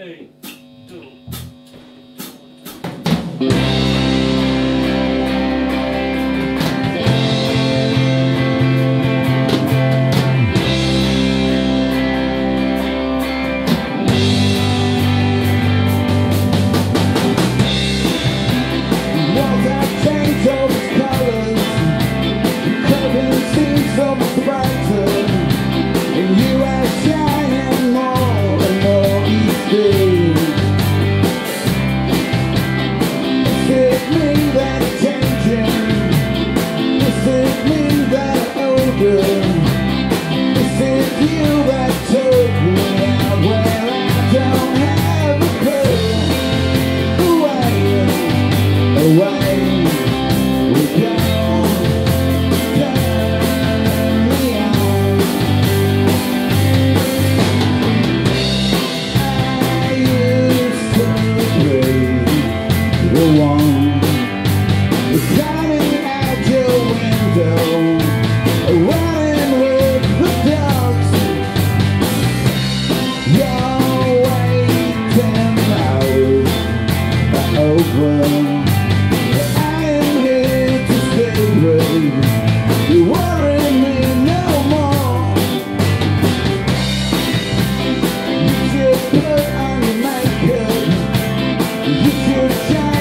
eight, two. good. from I am here to stay You. worry me no more You put on your makeup You should shine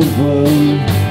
over